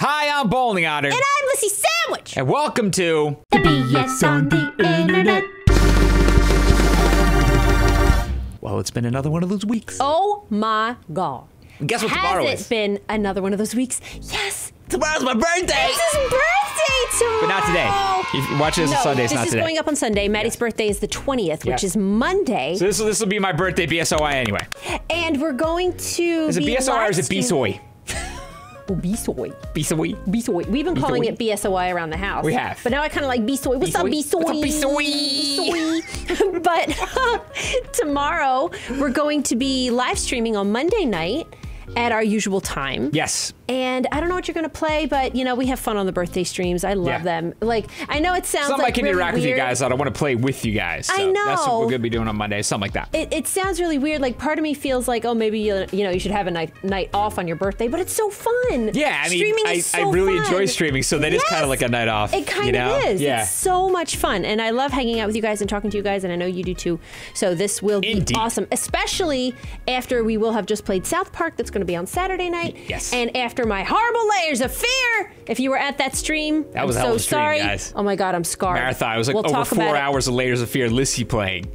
Hi, I'm Bowling Otter. And I'm Lissy Sandwich. And welcome to The BS on the internet. Well, it's been another one of those weeks. Oh my god. Guess what tomorrow is? Has tomorrow it is? been another one of those weeks? Yes. Tomorrow's my birthday. It's his birthday tomorrow. But not today. If you watch this No, on Sunday, it's this not is going up on Sunday. Maddie's birthday is the 20th, which Yeah. is Monday. so this will this will be my birthday BSOI anyway. and we're going to Is it be BSOI or is it live BSOI? B-Soy. BSOI. B-Soy. We've been calling B-Soy. it BSOI around the house. We have. But now I kind of like B-Soy. What's up, B-Soy? B-Soy? What's up, B-Soy? B-Soy? but tomorrow, we're going to be live streaming on Monday night at our usual time. Yes. And I don't know what you're going to play, but you know, we have fun on the birthday streams. I love Yeah. them. Like, I know it sounds Something like I can really interact with you guys. I don't want to play with you guys. So I know. That's what we're going to be doing on Monday. Something like that. It, it sounds really weird. Like part of me feels like, oh, maybe you, you know you should have a night night off on your birthday, but it's so fun. yeah, I mean, streaming I, is so I really fun. enjoy streaming, so that is kind of like a night off. It kind you know? of is. Yeah. It's so much fun, and I love hanging out with you guys and talking to you guys, and I know you do too. So this will be Indeed. awesome, especially after we will have just played South Park. That's going to be on Saturday night. Yes. And after my horrible layers of fear, if you were at that stream, That was a I'm hell so of a stream, sorry. guys. Oh my God, I'm scarred. Marathon. It was like we'll over talk four about it. hours of Layers of Fear. Lissy playing.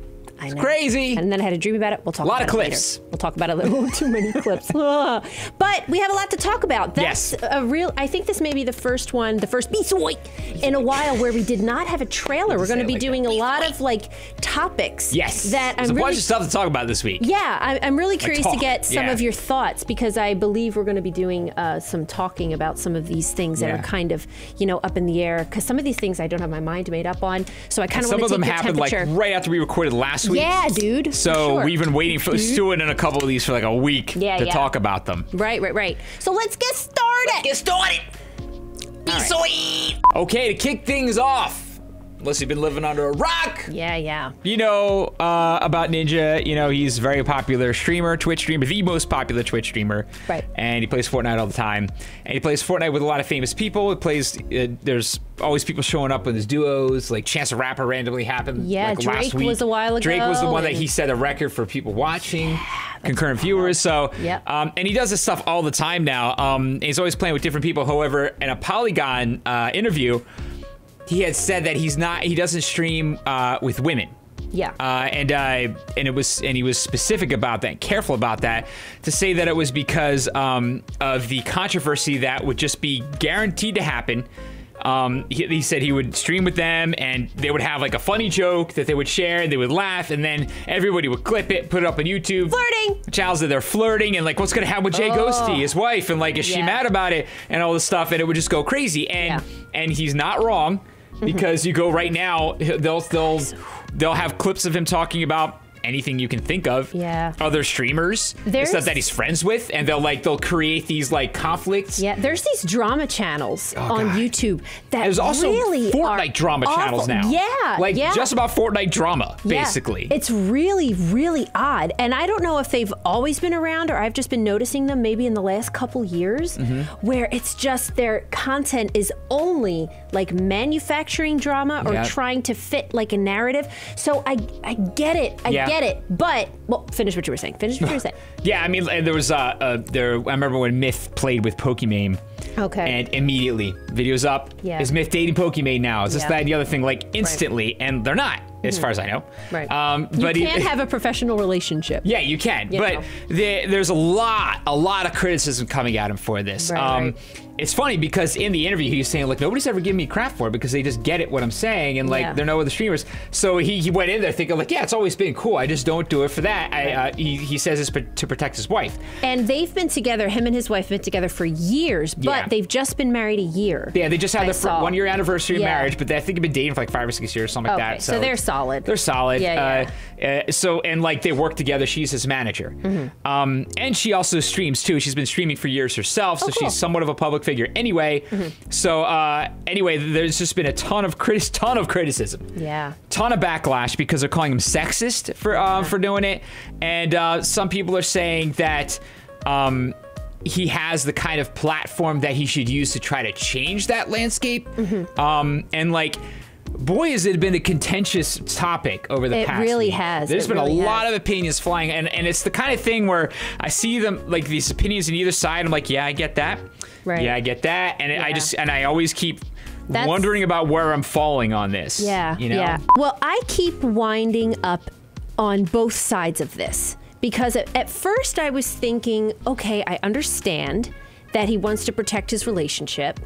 I know. crazy. And then I had a dream about it. We'll talk A Lot about of it clips. later. We'll talk about it later. Too many clips. But we have a lot to talk about. That's Yes. a real I think this may be the first one, the first Beasoy in a while where we did not have a trailer. We're going to be like doing that. a lot of like topics Yes. that There's I'm a bunch really of stuff to talk about this week. yeah, I, I'm really curious to get some yeah. of your thoughts because I believe we're going to be doing uh, some talking about some of these things that Yeah. are kind of, you know, up in the air. Because some of these things I don't have my mind made up on, so I kind of Some want of to them take the happened like right after we recorded last week. Yeah, dude. So sure. we've been waiting for mm-hmm. Stuart and a couple of these for like a week Yeah, to yeah. talk about them. Right, right, right. So let's get started. Get started. Be sweet. Okay, to kick things off. Unless you've been living under a rock. Yeah, yeah. You know uh, about Ninja. You know he's a very popular streamer, Twitch streamer, the most popular Twitch streamer. Right. And he plays Fortnite all the time. And he plays Fortnite with a lot of famous people. He plays. Uh, there's always people showing up with his duos. Like Chance the Rapper randomly happened. Yeah, like, last Drake week. was a while ago. Drake was the one that he set a record for people watching, concurrent viewers. So. yeah. Um, and he does this stuff all the time now. Um, he's always playing with different people. However, in a Polygon uh, interview, he had said that he's not. He doesn't stream uh, with women. Yeah. Uh, and uh, and it was and he was specific about that, careful about that, to say that it was because um, of the controversy that would just be guaranteed to happen. Um, he, he said he would stream with them, and they would have like a funny joke that they would share, and they would laugh, and then everybody would clip it, put it up on YouTube. Flirting. Channels that they're flirting, and like what's gonna happen with JGhosty, his wife, and like is she mad about it, and all this stuff, and it would just go crazy. And Yeah. and he's not wrong because you go right now, they'll they'll they'll have clips of him talking about anything you can think of. Yeah. Other streamers, There's- stuff that he's friends with, and they'll like they'll create these like conflicts. Yeah, there's these drama channels on Oh, God. YouTube that There's also really Fortnite are drama awful. channels now. Yeah, Like yeah. just about Fortnite drama, Yeah. basically. It's really, really odd. And I don't know if they've always been around or I've just been noticing them maybe in the last couple years Mm-hmm. where it's just their content is only like manufacturing drama or Yeah. trying to fit like a narrative. So I I get it. I Yeah. Get it. But well, finish what you were saying. Finish what you were saying. Yeah, I mean, there was uh, uh there. I remember when Myth played with Pokimane. Okay. And immediately, videos up. Yeah. Is Myth dating Pokimane now? Is this Yeah. that and the other thing? Like instantly, and they're not, as far as I know. Right. Um, you but he- can't have a professional relationship. Yeah, you can. You but know. there, there's a lot, a lot of criticism coming at him for this. Right, um, right. It's funny because in the interview he's saying like nobody's ever given me crap for it because they just get it what I'm saying and like Yeah. they're no other streamers. So he, he went in there thinking like yeah it's always been cool. I just don't do it for that. I, uh, he, he says it's to protect his wife. And they've been together, him and his wife have been together for years, but Yeah. they've just been married a year. Yeah, they just had I their saw. one year anniversary of Yeah. marriage, but they, I think they've been dating for like five or six years, or something like that. so they're solid. They're solid. Yeah, Uh, uh, so and like they work together. She's his manager, Mm-hmm. um, and she also streams too. She's been streaming for years herself, so Oh, cool. she's somewhat of a public figure anyway. So uh, anyway, there's just been a ton of critis- ton of criticism. Yeah. Ton of backlash because they're calling him sexist for uh, for doing it, and uh, some people are saying that. Um, he has the kind of platform that he should use to try to change that landscape. Mm-hmm. Um, and like, boy, has it been a contentious topic over the It past. It really week. has. There's It been really a lot of opinions flying, and and it's the kind of thing where I see them like these opinions on either side. I'm like, yeah, I get that. Right. Yeah, I get that, and I just and I always keep That's- wondering about where I'm falling on this. Yeah. you know. Yeah. Well, I keep winding up on both sides of this because at, at first I was thinking, okay, I understand that he wants to protect his relationship.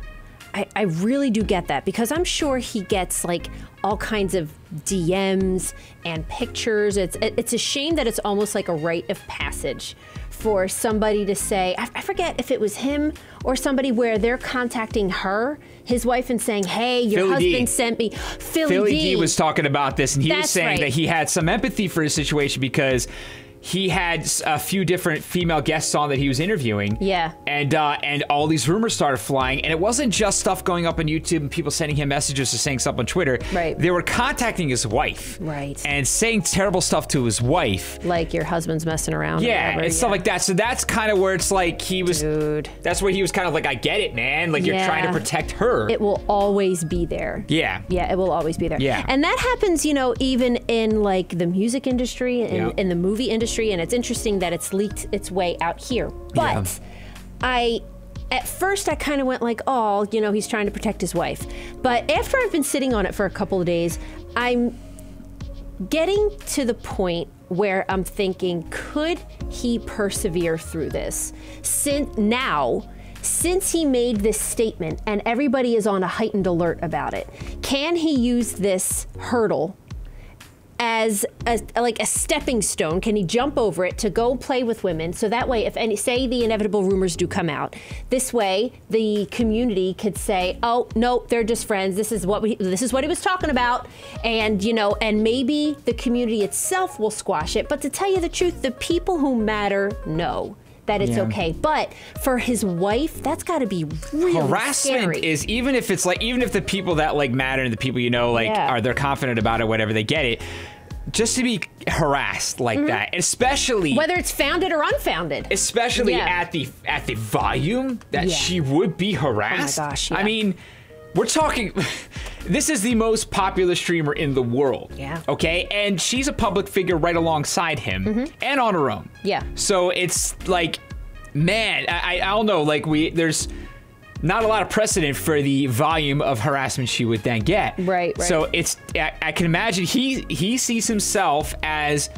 I, I really do get that because I'm sure he gets like all kinds of DMs and pictures. It's it- it's a shame that it's almost like a rite of passage for somebody to say, I, I forget if it was him or somebody where they're contacting her, his wife, and saying, "Hey, your Philly D. husband sent me." Philly, Philly D. D was talking about this, and he was saying right. that he had some empathy for his situation because he had a few different female guests on that he was interviewing. Yeah. and uh, and all these rumors started flying, and it wasn't just stuff going up on YouTube and people sending him messages or saying stuff on Twitter. Right. They were contacting his wife. Right. And saying terrible stuff to his wife. like your husband's messing around. Yeah, and stuff like that. So that's kind of where it's like he was. Dude. That's where he was kind of like, I get it, man. Like you're trying to protect her. It will always be there. yeah. Yeah, it will always be there. Yeah. And that happens, you know, even in like the music industry and Yeah. in the movie industry. And it's interesting that it's leaked its way out here. But I, at first, I kind of went like, oh, you know, he's trying to protect his wife. But after I've been sitting on it for a couple of days, I'm getting to the point where I'm thinking, could he persevere through this? Since now, since he made this statement and everybody is on a heightened alert about it, can he use this hurdle as a, like a stepping stone? Can he jump over it to go play with women? So that way, if any say the inevitable rumors do come out, this way the community could say, "Oh no, they're just friends. This is what we, this is what he was talking about," and you know, and maybe the community itself will squash it. But to tell you the truth, the people who matter know. That it's Yeah. okay, but for his wife, that's got to be really harassment scary. is even if it's like even if the people that like matter and the people you know like Yeah. are they're confident about it whatever they get it just to be harassed like mm-hmm. that especially whether it's founded or unfounded. especially Yeah. at the at the volume that Yeah. she would be oh harassed gosh, i mean we're talking this is the most popular streamer in the world Yeah. okay and she's a public figure right alongside him mm-hmm. and on her own. Yeah. so it's like man i i, I don't know like we there's not a lot of precedent for the volume of harassment she would then get. Right, right. So it's I, I can imagine he he sees himself as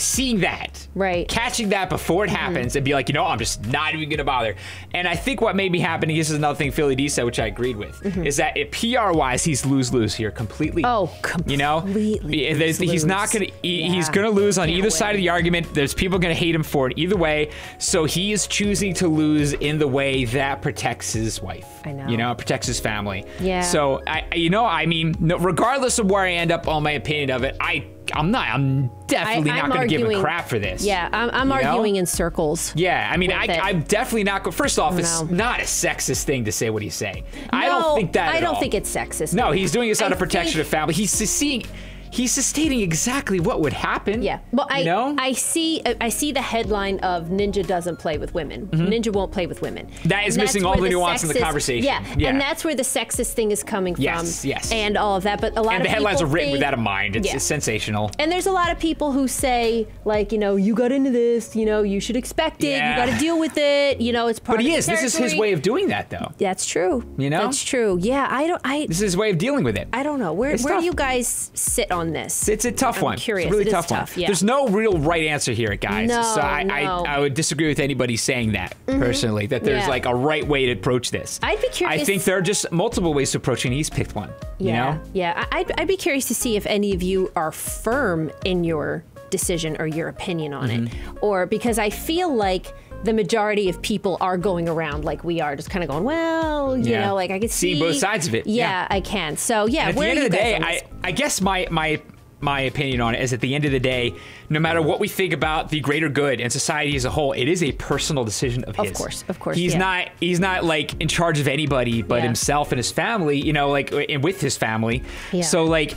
seeing that, Right. catching that before it mm-hmm. happens, and be like, you know, I'm just not even gonna bother. And I think what may be happening. This is another thing Philly D said, which I agreed with, mm-hmm. is that it, PR wise, he's lose lose here completely. Oh, completely. You know, there's- he's not gonna. He, Yeah. He's gonna lose on Can't either side of the argument. There's people gonna hate him for it either way. So he is choosing to lose in the way that protects his wife. I know. You know, protects his family. Yeah. So I, I- you know, I mean, no, regardless of where I end up on my opinion of it, I, I'm not. I'm definitely I- not I'm gonna give a crap for this. Yeah, I'm, I'm You know? arguing in circles. Yeah, I mean, I, I'm definitely not. Go- First off, it's No. not a sexist thing to say what he's saying. I No, don't think that. I don't all. think it's sexist. No, he's doing this out I of protection think- of family. He's seeing, he's stating exactly what would happen. Yeah, well, I you know? I see I see the headline of Ninja doesn't play with women. Ninja won't play with women. Mm-hmm. That is And missing all where the nuance in the conversation. Yeah, Yeah. and that's where the sexist thing is coming Yes, from. yes. and all of that. But a lot and of the headlines are written with that in mind. It's, Yeah. it's sensational. And there's a lot of people who say, like, you know, you got into this, you know, you should expect it, Yeah. you got to deal with it, you know, it's part of the. But he is. the This is his way of doing that, though. That's true. You know? That's true. Yeah, I don't. I. This is his way of dealing with it. I don't know. Where It's Where tough. do you guys sit on this? It's a tough I'm one. curious. It's a really It is tough, one. tough, yeah. There's no real right answer here, guys. No, so I, no. I, I would disagree with anybody saying that personally. That there's Yeah. like a right way to approach this. I'd be curious. I think there are just multiple ways to approach it. and He's picked one. Yeah, You know? yeah. I'd, I'd be curious to see if any of you are firm in your decision or your opinion on it, Mm-hmm. or because I feel like the majority of people are going around like we are, just kind of going, well, you Yeah. know, like I can See see both sides of it, Yeah, yeah. I can. So yeah, At the end of the day, I. I guess my my my opinion on it is at the end of the day, no matter what we think about the greater good and society as a whole, it is a personal decision of his. Of course, of course, He's yeah. not he's not like in charge of anybody but Yeah. himself and his family. You know, like and with his family. Yeah. So like,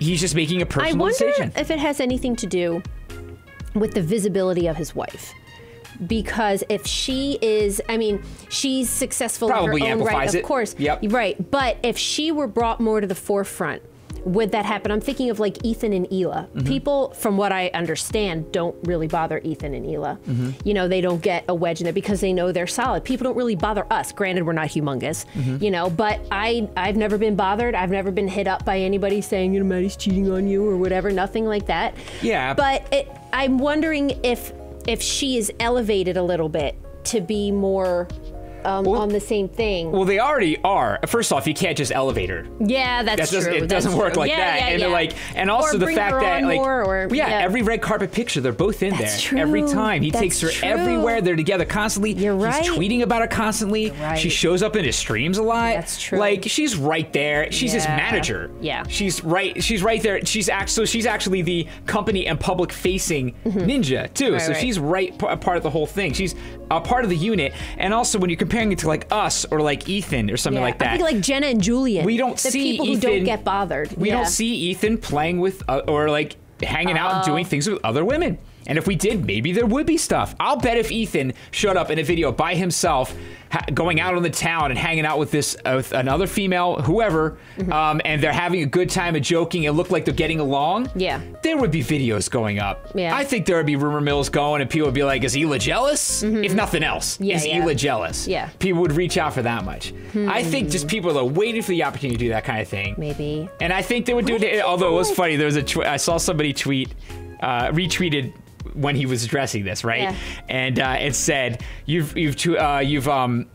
he's just making a personal decision. I wonder decision. if it has anything to do with the visibility of his wife. Because if she is, I mean, she's successful Probably in her own right, amplifies of course. Yep. Right. But if she were brought more to the forefront would that happen? I'm thinking of like Ethan and Hila. Mm-hmm. People, from what I understand, don't really bother Ethan and Hila. Mm-hmm. You know, they don't get a wedge in it because they know they're solid. People don't really bother us. Granted, we're not humongous, Mm-hmm. you know, but I I've never been bothered. I've never been hit up by anybody saying you know Maddie's cheating on you or whatever. Nothing like that. Yeah. But it, I'm wondering if if she is elevated a little bit to be more. Um, on the same thing. Well, they already are. First off, you can't just elevate her. yeah, that's That doesn't, true. it that's doesn't work true. like Yeah, that. yeah, and yeah. like, and also the fact that like, or- yeah, every red carpet picture, they're both in That's there every time. He That's takes her true. everywhere. They're together constantly. You're right. He's tweeting about her constantly. right. She shows up in his streams a lot. That's true. Like she's right there. She's his manager. Yeah. She's right. She's right there. She's act. So she's actually the company and public facing ninja too. Right, so right. she's right part of the whole thing. She's a part of the unit. And also when you're comparing it to like us or like Ethan or something Yeah, like that. I think like Jenna and Julian. We don't the see people who don't get bothered. we yeah. don't see Ethan playing with uh, or like hanging out and Oh. doing things with other women. And if we did, maybe there would be stuff. I'll bet if Ethan showed up in a video by himself, ha- going out on the town and hanging out with this uh, with another female, whoever, Mm-hmm. um, and they're having a good time and joking, and look like they're getting along. Yeah. there would be videos going up. Yeah. I think there would be rumor mills going, and people would be like, "Is Hila jealous? If nothing else. Yeah, is yeah. Hila jealous?" Yeah. people would reach out for that much. I think just people are waiting for the opportunity to do that kind of thing. Maybe. And I think they would do it. Although it was funny, there was a tw- I saw somebody tweet, uh, retweeted when he was addressing this, right? Yeah. And uh, it said, "You've you've uh, you've um."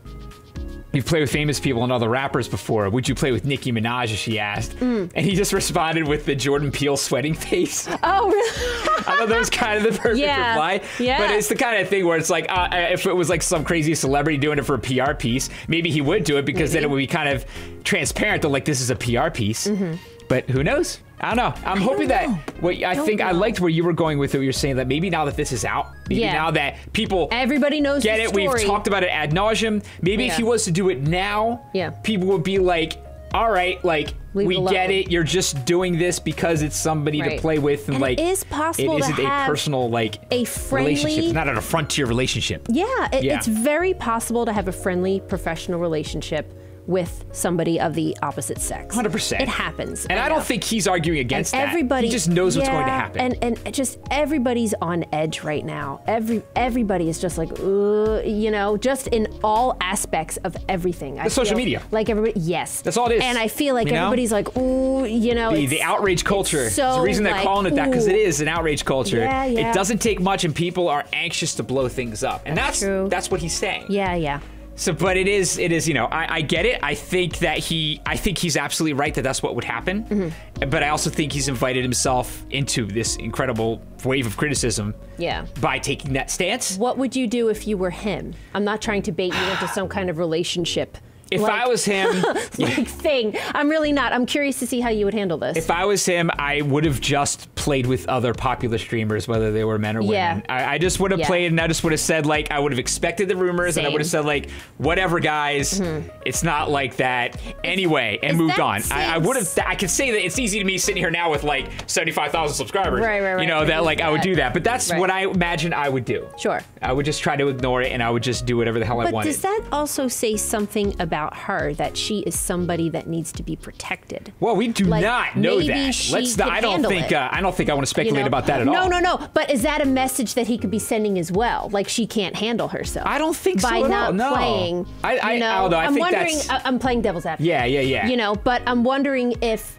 You've played with famous people and other rappers before. Would you play with Nicki Minaj? She asked, Mm. and he just responded with the Jordan Peele sweating face. Oh, really? I thought that was kind of the perfect Yeah. reply. Yeah. But it's the kind of thing where it's like, uh, if it was like some crazy celebrity doing it for a PR piece, maybe he would do it because then it would be kind of transparent that like this is a PR piece. Mm-hmm. But who knows? I don't know. I'm hoping that know. what I Don't think I liked where you were going with it. You're saying that maybe now that this is out, maybe Yeah. now that people Everybody knows get it, story. we've talked about it ad nauseum. Maybe if he was to do it now, Yeah. people would be like, all right, like Leave we get it. You're just doing this because it's somebody to play with, and, And like is possible It to isn't a personal like a friendly- relationship. It's not a frontier relationship. Yeah, it, Yeah. it's very possible to have a friendly professional relationship with somebody of the opposite sex. 100%. It happens. And I, don't know. think he's arguing against And that. everybody he just knows what's going to happen. and and just everybody's on edge right now every everybody is just like you know just in all aspects of everything I The social media. like everybody yes That's all it is, and i feel like you know? everybody's like ooh you know the, the outrage culture. it's the so, reason they're calling it that because it is an outrage culture. Yeah, yeah. It doesn't take much, and people are anxious to blow things up, and that's That's that's what he's saying. yeah yeah So, but it is, it is, you know, I, I get it. I think that he, I think he's absolutely right that that's what would happen. Mm-hmm. But I also think he's invited himself into this incredible wave of criticism yeah by taking that stance. what would you do if you were him i'm not trying to bait you into some kind of relationship If like, I was him, like thing i'm really not i'm curious to see how you would handle this if I was him, I would have just played with other popular streamers, whether they were men or Yeah. women. I, I just would have Yeah. played, and I just would have said like, I would have expected the rumors, and I would have said like, whatever, guys, mm-hmm. it's not like that anyway, and if moved that on. I, I would have. I could say that it's easy to me sitting here now with like seventy-five thousand subscribers. Right, right, right. You know that like I would do that, but that's Right. what I imagine I would do. Sure. I would just try to ignore it, and I would just do whatever the hell I But wanted. does that also say something about her that she is somebody that needs to be protected? well, we do Like, not know maybe that. she Let's. could I don't think. Uh, I don't think I want to You speculate know? about that at no, all. No, no, no. But is that a message that he could be sending as well? Like she can't handle herself. I don't think so by at not all, no. playing. I- I- you know, although I am think wondering. I'm playing devil's advocate. Yeah, yeah, yeah. You know, but I'm wondering if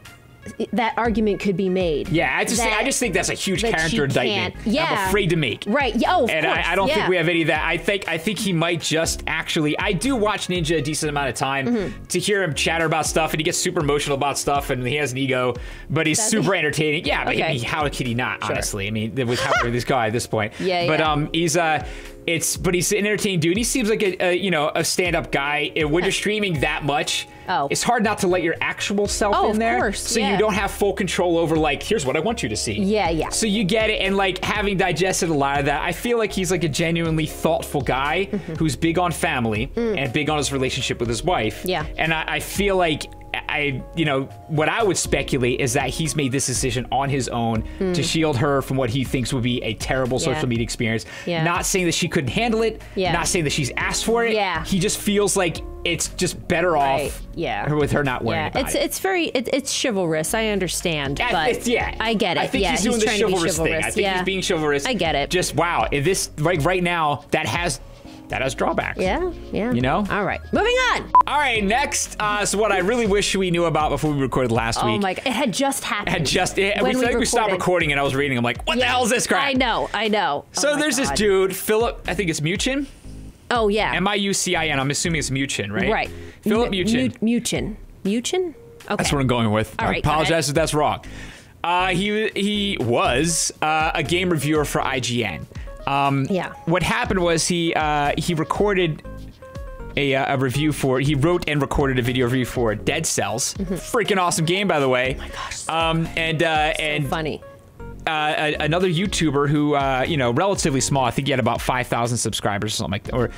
that argument could be made. Yeah, I just think, I just think that's a huge that character indictment. Yeah. I'm afraid to make. Right. Yeah. Oh, of And. I, I don't yeah. think we have any of that. I think I think he might just actually. I do watch Ninja a decent amount of time Mm-hmm. to hear him chatter about stuff, and he gets super emotional about stuff, and he has an ego, but he's Does super he? entertaining. Yeah, but Okay. mean, how could he not? Honestly, I mean, with how this guy at this point. Yeah, But yeah. um, he's uh, it's but he's an entertaining dude. He seems like a, a you know a stand up guy. And when you're streaming that much, Oh. it's hard not to let your actual self Oh, in of there, course, so you don't have full control over like here's what I want you to see. Yeah, yeah. So you get it, and like having digested a lot of that, I feel like he's like a genuinely thoughtful guy Mm-hmm. who's big on family and big on his relationship with his wife. Mm. Yeah. And I, I feel like I, you know, what I would speculate is that he's made this decision on his own to shield her from what he thinks would be a terrible Hmm. Yeah. social media experience. Yeah. Not saying that she couldn't handle it. Yeah. Not saying that she's asked for it. Yeah. He just feels like it's just better Right. off. Yeah. With her not worrying Yeah, it's it. it's very it, it's chivalrous. I understand, Yeah, but yeah, I get it. I think yeah, he's doing the trying to be chivalrous thing. I think yeah. he's being chivalrous. I get it. Just wow, if this right right now that has that has drawbacks. yeah, yeah. You know? All right, moving on. All right, next. Uh, so what I really wish we knew about before we recorded last Oh week. my god, it had just happened. Had just it, when we, we think we stopped recording and I was reading. I'm like, what the hell is this crap? I know, I know. So Oh there's this dude, Filip. I think it's Muchin. Oh yeah. M I U C I N. I'm assuming it's Muchin, right? Right. Filip Muchin. Mu- Muchin. Muchin? Okay. That's what I'm going with. All I right, apologize if that's wrong. Uh, he he was uh, a game reviewer for IGN. Um, Yeah. What happened was he uh, he recorded a, uh, a review for. He wrote and recorded a video review for Dead Cells. Freaking awesome game, by the way. Oh my gosh. Um, and uh, and funny. uh, a- another YouTuber who, uh, you know, relatively small. I think he had about five thousand subscribers or something like that. Or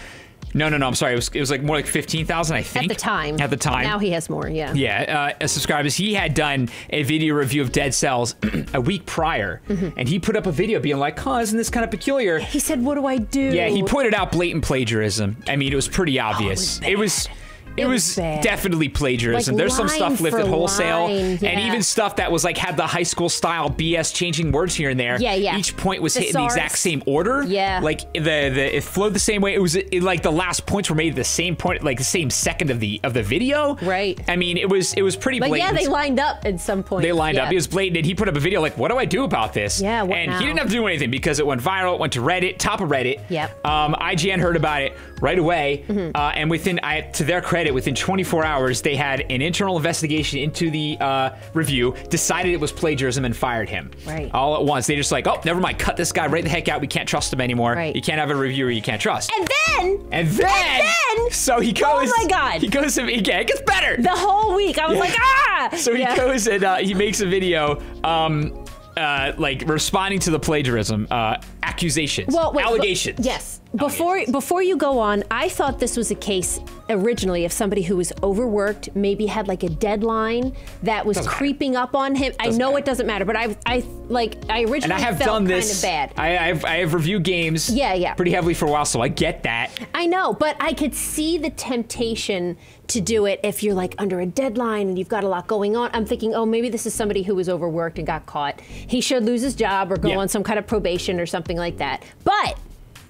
no, no, no. I'm sorry. It was it was like more like fifteen thousand. I think. At the time. At the time. Now he has more, yeah. Yeah, uh, subscribers. He had done a video review of Dead Cells a week prior, Mm-hmm. and he put up a video being like, "Huh, isn't this kind of peculiar?" He said, "What do I do?" Yeah, he pointed out blatant plagiarism. I mean, it was pretty obvious. Oh, it was it was. It, It was, definitely plagiarism. Like There's some stuff lifted wholesale, line, and even stuff that was like had the high school style BS changing words here and there. Yeah, yeah. Each point was hit in the exact same order. Yeah. like the the it flowed the same way. It was it, like the last points were made at the same point, like the same second of the of the video. Right. I mean, it was it was pretty blatant. But yeah, they lined up at some point. They lined yeah. up. It was blatant, and he put up a video like, "What do I do about this?" Yeah, what and now? he didn't have to do anything because it went viral. It went to Reddit, top of Reddit. Yep. Um, IGN heard about it right away, Mm-hmm. uh, and within, I, to their credit, within 24 hours, they had an internal investigation into the uh, review, decided it was plagiarism, and fired him. Right. All at once. They just like, oh, never mind, cut this guy right the heck out. We can't trust him anymore. Right. You can't have a reviewer you can't trust. And then And then, And then- so he goes. Oh my God. He goes. to- Yeah, it gets better. the whole week, I was Yeah. like, ah. So he Yeah. goes and uh, he makes a video, um, uh, like responding to the plagiarism uh, accusations, Well, wait, allegations. but- yes. Oh, before before you go on, I thought this was a case originally of somebody who was overworked, maybe had like a deadline that was Doesn't matter. creeping up on him. I Doesn't know matter. it doesn't matter, but I I like I originally And I have felt done kind this. of bad. I, I've I have reviewed games. Yeah, yeah. Pretty heavily for a while, so I get that. I know, but I could see the temptation to do it if you're like under a deadline and you've got a lot going on. I'm thinking, oh, maybe this is somebody who was overworked and got caught. He should lose his job or go Yeah. on some kind of probation or something like that. But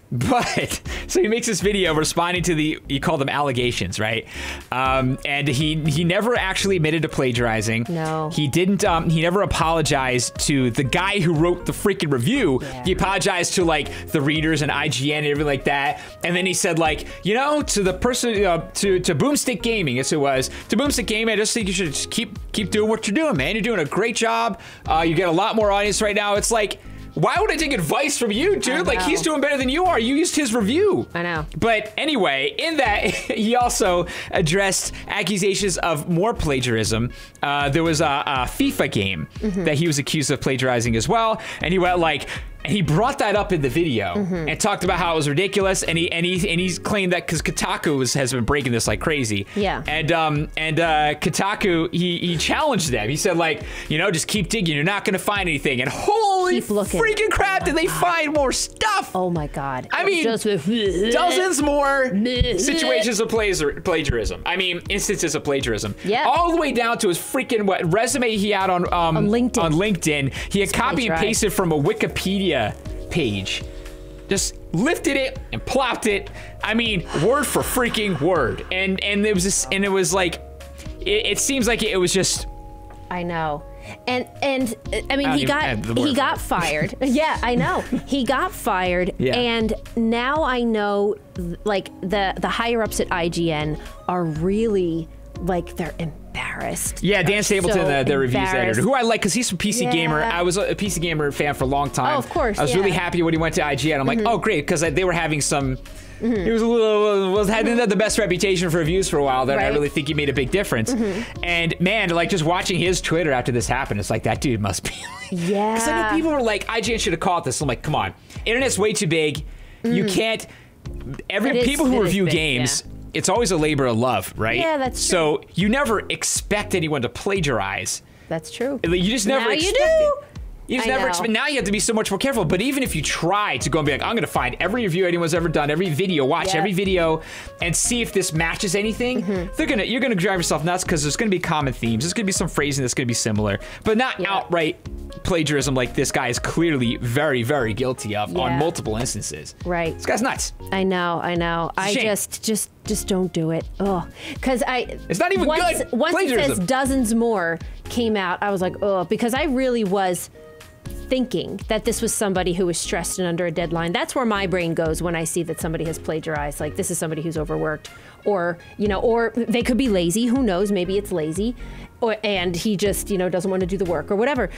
But so he makes this video responding to the you call them allegations, right? Um, and he he never actually admitted to plagiarizing. No. he didn't. Um, he never apologized to the guy who wrote the freaking review. Yeah. He apologized to like the readers and IGN and everything like that. And then he said like, you know, to the person uh, to to Boomstick Gaming, yes it was to Boomstick Gaming. I just think you should just keep keep doing what you're doing, man. You're doing a great job. Uh, you get a lot more audience right now. It's like. Why would I take advice from you, dude? Like he's doing better than you are. You used his review. I know. But anyway, in that, he also addressed accusations of more plagiarism. Uh, there was a, a FIFA game Mm-hmm. that he was accused of plagiarizing as well, and he went like. And he brought that up in the video Mm-hmm. and talked about how it was ridiculous. And he and he and he's claimed that because Kotaku was, has been breaking this like crazy. Yeah. And um and uh, Kotaku he he challenged them. He said like you know just keep digging. You're not gonna find anything. And holy freaking crap! Did they find more stuff? oh my god. I mean, Just dozens more situations of plagiar- plagiarism. I mean, instances of plagiarism. Yeah. All the way down to his freaking what resume he had on um, On LinkedIn. On LinkedIn, he had copy and pasted from a Wikipedia page. Just lifted it and plopped it. I mean, word for freaking word. And and it was just, and it was like, it, it seems like it was just I know. And and I mean I he got have the word he got fired. yeah, I know. He got fired Yeah. and now I know like the the higher ups at IGN are really like they're embarrassed. Yeah, Dan Stapleton, So the, the reviews editor, who I like because he's from PC Yeah. Gamer. I was a PC Gamer fan for a long time. Oh, of course, I was really yeah. Mm-hmm. happy when he went to IGN. I'm like, oh, great, because they were having some. He was a little was hadn't had the best reputation for reviews for a while. That I Right. Mm-hmm. really think he made a big difference. And man, like just watching his Twitter after this happened, it's like that dude must be. Yeah. Because I know people were like, IGN should have caught this. I'm like, come on, internet's way too big. You can't. Every Mm. It is- people who review big, games. It's always a labor of love, right? Yeah, that's So you never expect anyone to plagiarize. That's true. You just never Now you do. it. You just I never know. Now you have to be so much more careful. But even if you try to go and be like, I'm going to find every review anyone's ever done, every video, watch Yeah. every video, and see if this matches anything, Mm-hmm. they're gonna you're gonna drive yourself nuts because there's gonna be common themes. There's gonna be some phrasing that's gonna be similar, but not Yeah. outright plagiarism like this guy is clearly very very guilty of on multiple instances. Right. This guy's nuts. I know, I know. I just, just, just don't do it. Oh, because I. It's not even once, good. Once it says dozens more came out, I was like, oh, because I really was thinking that this was somebody who was stressed and under a deadline. That's where my brain goes when I see that somebody has plagiarized. Like this is somebody who's overworked, or you know, or they could be lazy. Who knows? Maybe it's lazy, or and he just you know doesn't want to do the work or whatever.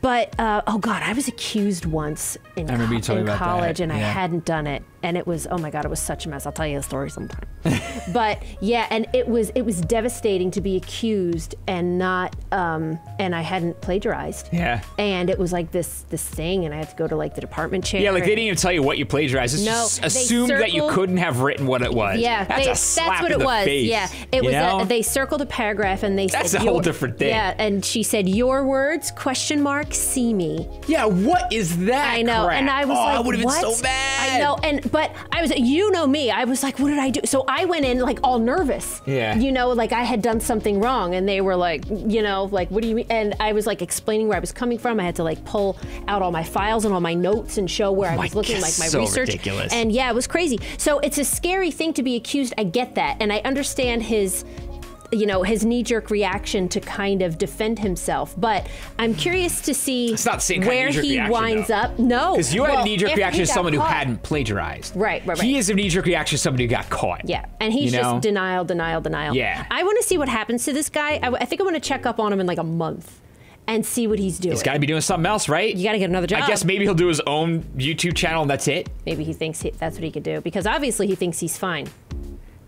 But uh, oh god, I was accused once in, you in about that. college, and I hadn't done it, and it was oh my god, it was such a mess. I'll tell you the story sometime. but yeah, and it was it was devastating to be accused and not um, and I hadn't plagiarized. Yeah. And it was like this this thing, and I had to go to like the department chair. Yeah, like they didn't even tell you what you plagiarized. It's No, just assumed that you couldn't have written what it was. Yeah, that's they, a slap that's what it was. face, yeah, it was. A, they circled a paragraph and they That's said a whole different thing. Yeah, and she said your words question mark see me. yeah, what is that? I know, crap? and I was oh, like, I would have been what? so mad. I know, and but I was, you know me, I was like, what did I do? So I went in like all nervous. Yeah. You know, like I had done something wrong, and they were like, you know, like what do you mean? And I was like explaining where I was coming from. I had to like pull out all my files and all my notes and show where oh I Oh my was looking, like my so research. ridiculous. And yeah, it was crazy. So it's a scary thing to be accused. I get that, and I understand his you know his knee-jerk reaction to kind of defend himself but i'm curious to see It's not the same kind where knee-jerk he reaction, winds though. up no Because you had a knee jerk reaction to someone who hadn't plagiarized. Right, right, right He is a knee jerk reaction to somebody who got caught. yeah and he's You know? just denial denial denial Yeah. i want to see what happens to this guy I, I think i want to check up on him in like a month and see what he's doing He's got to be doing something else, right? you got to get another job I guess maybe he'll do his own YouTube channel and that's it. maybe he thinks he, that's what he could do because obviously he thinks he's fine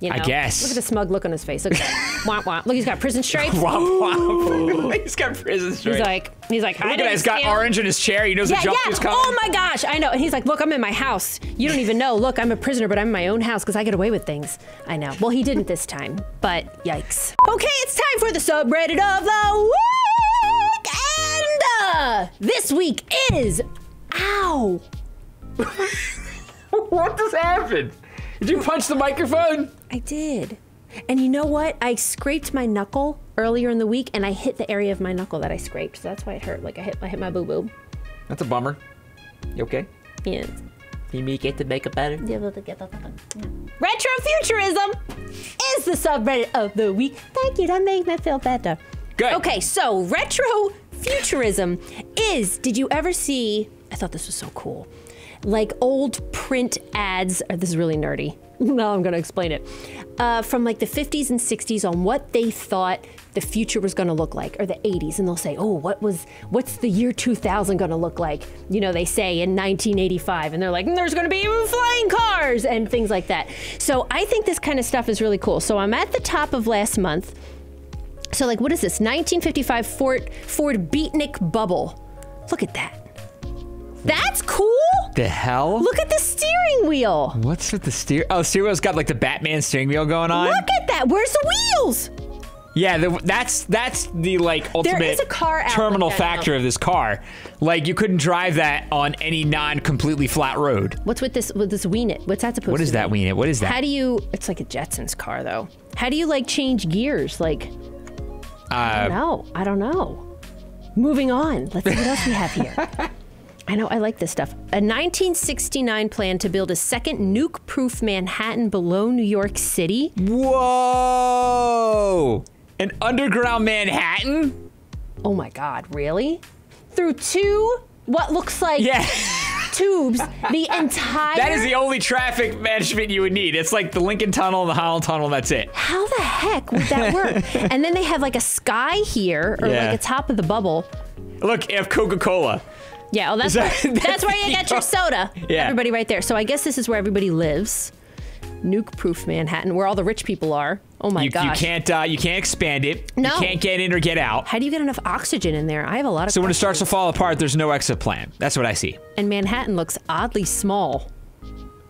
you know? I guess. Look at the smug look on his face. Look at that. womp womp. Look, he's got prison stripes. Womp womp. He's got prison straight. He's like, he's like, I Look at didn't that. He's got steal- orange in his chair. He knows Yeah, the jump yeah. is coming. Oh my gosh, I know. And he's like, look, I'm in my house. You don't even know. Look, I'm a prisoner, but I'm in my own house because I get away with things. I know. Well, he didn't this time, but yikes. Okay, it's time for the subreddit of the week, and uh, this week is, ow. what just happened? Did you punch the microphone? I did. And you know what? I scraped my knuckle earlier in the week, and I hit the area of my knuckle that I scraped. So that's why it hurt. Like I hit, I hit my boo boo. That's a bummer. You okay? Yeah. You make it to make it better. Retrofuturism is the subreddit of the week. Thank you. That made me feel better. Good. Okay, so retrofuturism is. Did you ever see? I thought this was so cool. Like old print ads. Or this is really nerdy. now I'm going to explain it. Uh, from like the 50s and 60s on what they thought the future was going to look like, or the 80s, and they'll say, "Oh, what was what's the year 2000 going to look like?" You know, they say in 1985, and they're like, "There's going to be flying cars and things like that." So I think this kind of stuff is really cool. So I'm at the top of last month. So like, what is this? 1955 Ford Ford Beatnik Bubble. Look at that. That's cool. The hell? Look at the steering wheel. What's with the steer? Oh, steering wheel's got like the Batman steering wheel going on. Look at that. Where's the wheels? Yeah, the, that's that's the like ultimate is a car terminal factor of this car. Like you couldn't drive that on any non-completely flat road. What's with this with this Ween It? What's that supposed What to is that, mean? Ween It? What is that? How do you it's like a Jetsons car though. How do you like change gears? Like Uh, know. I don't know. Moving on. Let's see what else we have here. I know I like this stuff. A 1969 plan to build a second nuke-proof Manhattan below New York City. Whoa! An underground Manhattan? Oh my God, really? Through two what looks like Yeah. tubes, the entire. that is the only traffic management you would need. It's like the Lincoln Tunnel and the Holland Tunnel, that's it. How the heck would that work? and then they have like a sky here, or Yeah. like a top of the bubble. Look, you have Coca-Cola. Yeah, well, that's that- where, that's that's where you get your soda. Yeah. Everybody right there. So I guess this is where everybody lives. Nuke-proof Manhattan, where all the rich people are. Oh my You, you can't uh, you can't expand it. No. You can't get in or get out. How do you get enough oxygen in there? I have a lot of. So when it starts to fall apart, there's no exit plan. That's what I see. and Manhattan looks oddly small.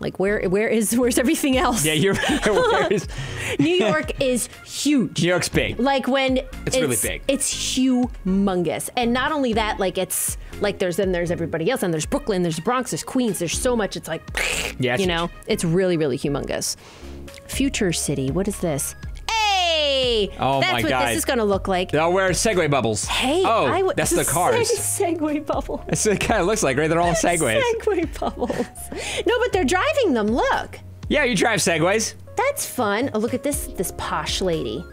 Like where where is where's everything else? Yeah, you're. where's- New York is huge. New York's big. Like when It's really big. It's humongous, and not only that, like it's like there's then there's everybody else, and there's Brooklyn, there's Bronx, there's Queens, there's so much. It's like, Yeah, it's you know, it's really really humongous. Future City, what is this? Hey, Oh that's my what God. this is gonna look like. Where wear Segway bubbles? Hey, oh, that's the cars. Segway bubble. That's what it kind of looks like, right? They're all Segways. Segway bubbles. No, but they're driving them. Look, yeah, you drive Segways. that's fun. Oh, look at this this posh lady.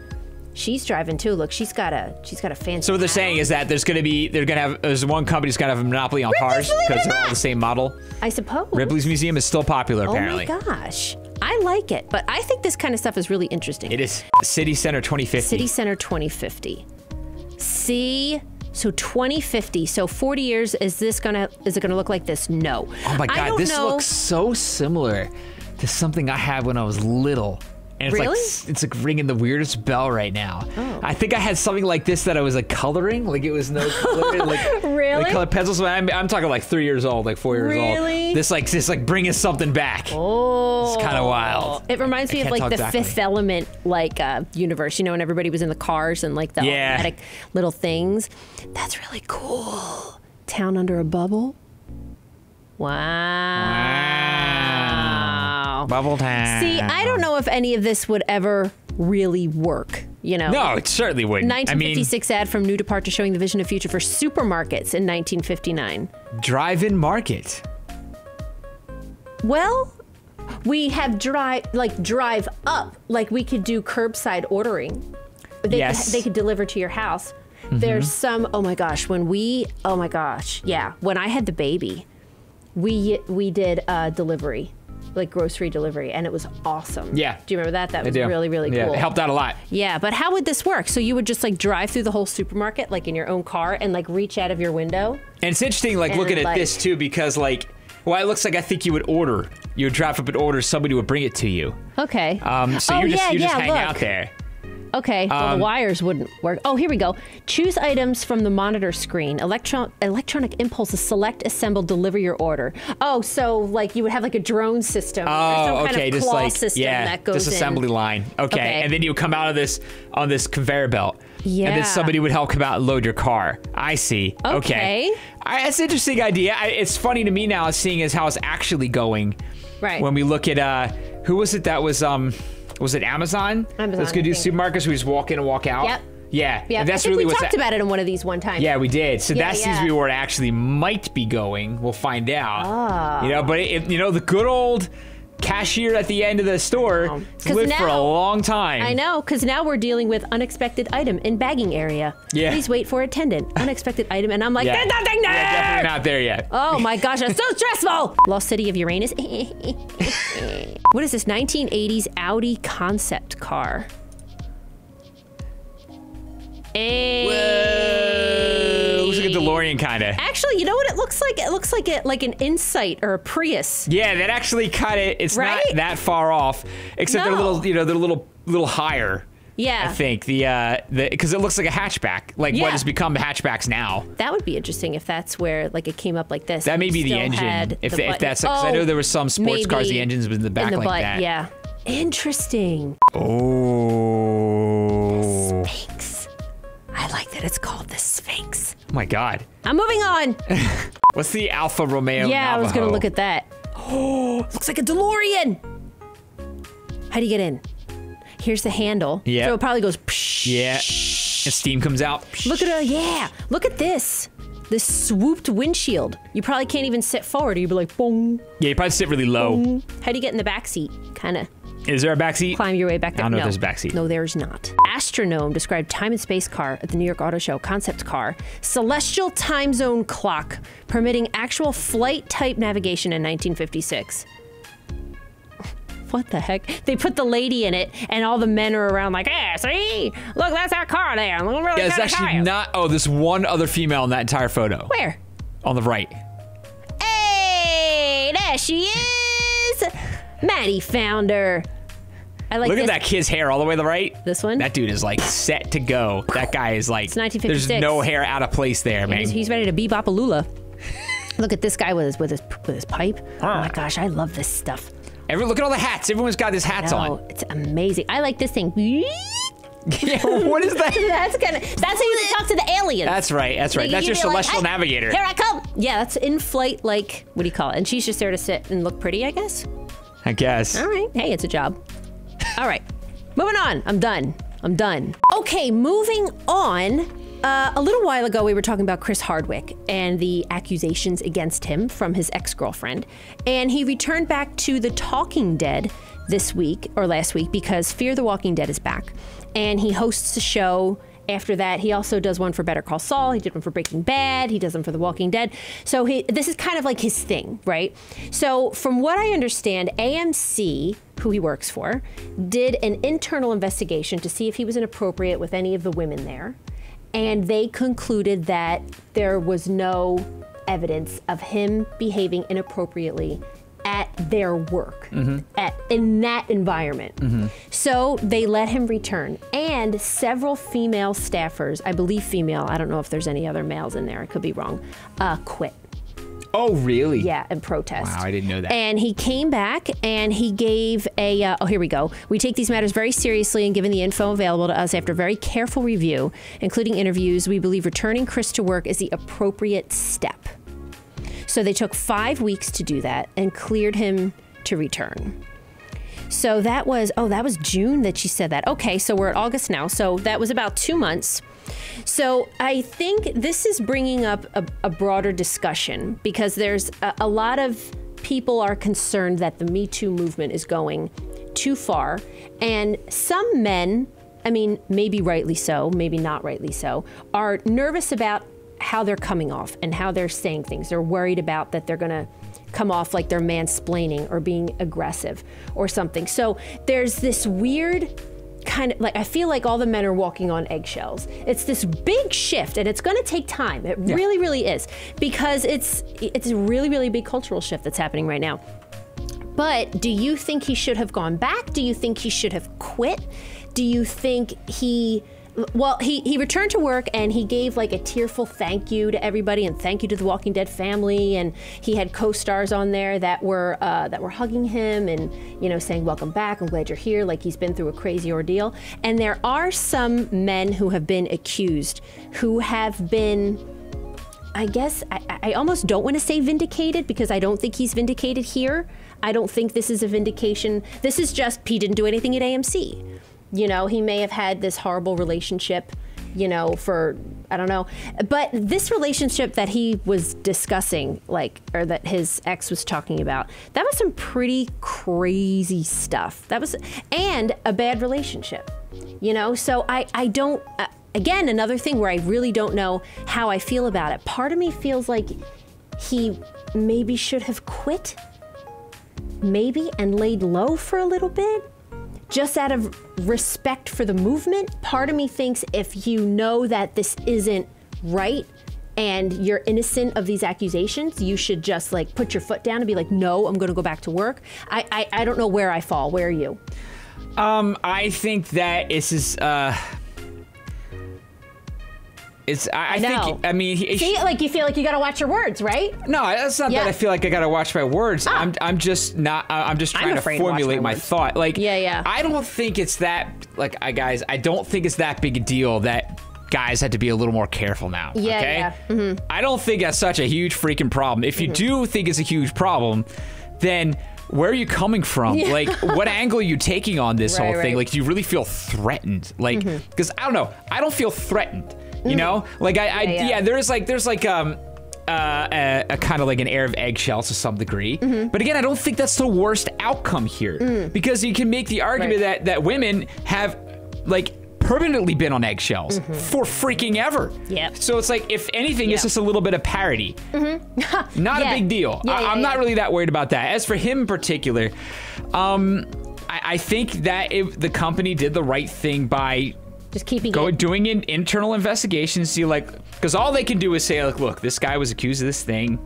She's driving too. Look, she's got a she's got a fancy. So what they're saying is that there's going to be they're going to have there's one company's to have a monopoly on cars Ripley's, it because they're all the same model. I suppose. Ripley's Museum is still popular apparently. Oh my gosh, I like it, but I think this kind of stuff is really interesting. It is City Center 2050. City Center 2050. See, so 2050. So 40 years. Is this gonna? Is it gonna look like this? No. Oh my god, this know. looks so similar to something I had when I was little. And it's Really? like it's like ringing the weirdest bell right now. Oh. I think I had something like this that I was like coloring, like it was no color, like Really? like colored pencils. I'm, I'm talking like three years old, like four years Really? old. This like this like bringing something back. Oh, It's kinda wild. It reminds I me of like the exactly. Fifth Element like uh, universe, you know, when everybody was in the cars and like the Yeah. automatic little things. That's really cool. Town under a bubble. Wow. Bubble time. See, I don't know if any of this would ever really work. You know. No, it certainly wouldn't. I mean, 1956 ad from New Departure showing the vision of future for supermarkets in 1959. drive-in market. Well, we have drive like drive up, like we could do curbside ordering. They Yes. Could, they could deliver to your house. There's some. Oh my gosh, when we. Oh my gosh, yeah. When I had the baby, we we did uh, delivery, like grocery delivery, and it was awesome. Yeah. Do you remember that? That was really really yeah, cool. It helped out a lot. Yeah, but how would this work? So you would just like drive through the whole supermarket, like in your own car, and like reach out of your window. And it's interesting, like And, looking at like- this too, because like, well, it looks like I think you would order. You would drive up and order. Somebody would bring it to you. Okay. Um, so oh, you're just yeah, you just yeah, hang look. out there. Okay, well, Um, the wires wouldn't work. Oh, here we go. Choose items from the monitor screen. Electron electronic impulses. Select, assemble, deliver your order. Oh, so like you would have like a drone system. or some Oh, kind okay, of just claw like system yeah, that goes disassembly in. line. Okay. Okay. and then you come out of this on this conveyor belt. Yeah. and then somebody would help come out and load your car. I see. Okay. I, that's an interesting idea. I, it's funny to me now, seeing as how it's actually going. Right. When we look at uh, who was it that was um, was it Amazon? Amazon, That's gonna do supermarkets. We just walk in and walk out. Yep. Yeah. Yeah, that's really we what's talked about it in one of these one time. Yeah, we did. So Yeah, that seems to be where it actually might be going. We'll find out. Ah. You know, but it, you know, the good old cashier at the end of the store Wow. has 'Cause lived for a long time. I know, because now we're dealing with unexpected item in bagging area. Yeah. Please wait for attendant. Unexpected item, and I'm like, Yeah. there's nothing there. Yeah, definitely not there yet. Oh my gosh, that's so stressful! Lost City of Uranus. what is this 1980s Audi concept car? Hey. DeLorean kind of. Actually, you know what it looks like? It looks like it like an Insight or a Prius. Yeah, that actually kind of it's Right? not that far off, except they're a little, you know, they're a little little higher. Yeah. I think the uh the because it looks like a hatchback, like Yeah. what has become hatchbacks now. That would be interesting if that's where like it came up like this. That may be the engine. If, the if that's because I know there was some sports cars, the engines was in the back in the like butt, that. Yeah. Interesting. Oh. Sphinx. I like that it's called the Sphinx. Oh my God. I'm moving on. What's the Alfa Romeo? yeah, I was gonna look at that. Oh, looks like a DeLorean. How do you get in? Here's the handle. Yeah. So it probably goes. Psh. Yeah. And steam comes out. Look at it. Yeah. Look at this. This swooped windshield. You probably can't even sit forward. You'd be like, boom. Yeah, you probably sit really low. How do you get in the back seat? Kind of Is there a backseat? climb your way back there. I don't know if no. there's a backseat. No, there's not. Astronome described time and space car at the New York Auto Show. Concept car, celestial time zone clock, permitting actual flight type navigation in 1956. What the heck? They put the lady in it, and all the men are around like, "Yeah, see, look, that's our car there. Look, really Yeah, it's actually not. Oh, there's one other female in that entire photo. Where? On the right. Hey, there she is. Maddie found her. I like Look this. at that kid's hair all the way to the right. This one? That dude is like set to go. That guy is like. It's 1956. There's no hair out of place there, man. He's, he's ready to bebop a lula. Look at this guy with his with his with his pipe. Oh my ah. gosh, I love this stuff. Every, look at all the hats. Everyone's got these hats Oh, on. it's amazing. I like this thing. Yeah, what is that? that's kind of that's how you talk to the aliens. That's right. That's right. Like, That's your be like, celestial navigator. Here I come. Yeah, that's in flight. Like what do you call it? And she's just there to sit and look pretty, I guess. I guess. All right. Hey, it's a job. All right. Moving on. I'm done. I'm done. Okay, moving on. Uh, a little while ago, we were talking about Chris Hardwick and the accusations against him from his ex girlfriend. And he returned back to The Talking Dead this week or last week because Fear the Walking Dead is back. And he hosts a show after that, he also does one for Better Call Saul. He did one for Breaking Bad. He does them for The Walking Dead. So he, this is kind of like his thing, right? So from what I understand, AMC, who he works for, did an internal investigation to see if he was inappropriate with any of the women there, and they concluded that there was no evidence of him behaving inappropriately at their work at in that environment. So they let him return and several female staffers, I believe female, I don't know if there's any other males in there, I could be wrong, uh, quit. Oh, really? Yeah, and protest. Wow, I didn't know that. And he came back and he gave a. Uh, oh, here we go. We take these matters very seriously, and given the info available to us after very careful review, including interviews, we believe returning Chris to work is the appropriate step. So they took five weeks to do that and cleared him to return. So that was, oh, that was June that she said that. Okay, so we're at August now. So that was about two months. So I think this is bringing up a, a broader discussion because there's a, a lot of people are concerned that the Me Too movement is going too far. And some men, I mean, maybe rightly so, maybe not rightly so, are nervous about how they're coming off and how they're saying things. They're worried about that they're going to come off like they're mansplaining or being aggressive or something. So there's this weird kind of like I feel like all the men are walking on eggshells. It's this big shift and it's going to take time. It really really is because it's it's a really really big cultural shift that's happening right now. But do you think he should have gone back? Do you think he should have quit? Do you think he well, he, he returned to work and he gave like a tearful thank you to everybody and thank you to the Walking Dead family and he had co-stars on there that were uh, that were hugging him and you know saying welcome back I'm glad you're here like he's been through a crazy ordeal and there are some men who have been accused who have been I guess I, I almost don't want to say vindicated because I don't think he's vindicated here. I don't think this is a vindication. This is just he didn't do anything at AMC. You know, he may have had this horrible relationship, you know, for I don't know. But this relationship that he was discussing, like, or that his ex was talking about, that was some pretty crazy stuff. That was, and a bad relationship, you know? So I, I don't, uh, again, another thing where I really don't know how I feel about it. Part of me feels like he maybe should have quit, maybe, and laid low for a little bit just out of respect for the movement, part of me thinks if you know that this isn't right and you're innocent of these accusations, you should just like put your foot down and be like, no, I'm going to go back to work. I, I, I don't know where I fall. Where are you? Um, I think that this is uh, it's I, I know. think I mean he, See, like you feel like you got to watch your words, right? no, that's not Yeah. that I feel like I gotta watch my words. Ah. I'm I'm just not. I'm just I'm trying to afraid to formulate my my, thought. Like Yeah, yeah. I don't think it's that like I guys. I don't think it's that big a deal that. Guys had to be a little more careful now. Yeah, okay? yeah. Mm-hmm. I don't think that's such a huge freaking problem. If you do think it's a huge problem, then where are you coming from? Yeah. Like, what angle are you taking on this Right, whole thing? right. Mm-hmm. Like, do you really feel threatened? Like, because I don't know, I don't feel threatened. You know, like I, I Yeah, yeah, yeah. there's like there's like um. Uh, a, a kind of like an air of eggshells to some degree, Mm-hmm. but again, I don't think that's the worst outcome here because you can make the argument Mm. Right. that that women have like permanently been on eggshells for freaking ever. Mm-hmm. So it's like if anything, it's just a little bit of parody. -hmm. Not Yeah. a big deal. Yeah, I, yeah, I'm not really that worried about that. As for him in particular, um, I, I think that if the company did the right thing by Just keeping go it. doing an internal investigation, see like, because all they can do is say like, look, this guy was accused of this thing